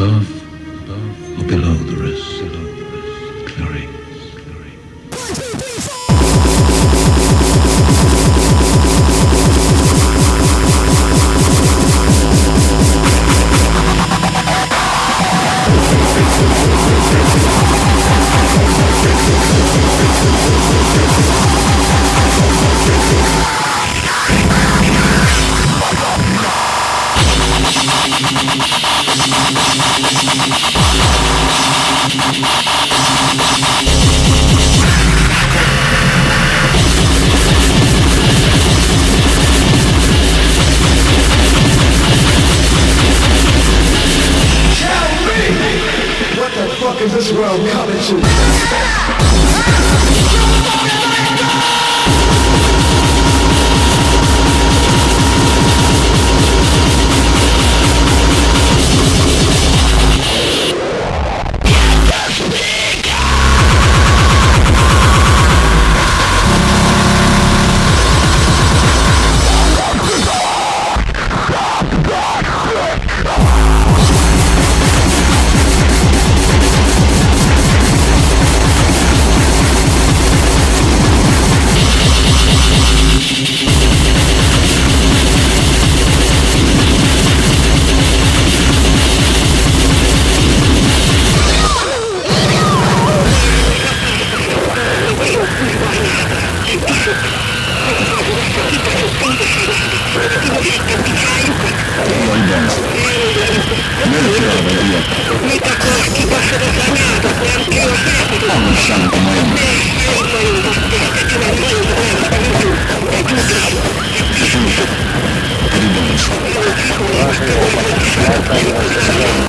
above, or below the rest. Clary, Clary. Fuck is this world coming to? Merti arvelija. Mitä koski tässä sanata, kun on kiusattu? Onko sanata maailmassa?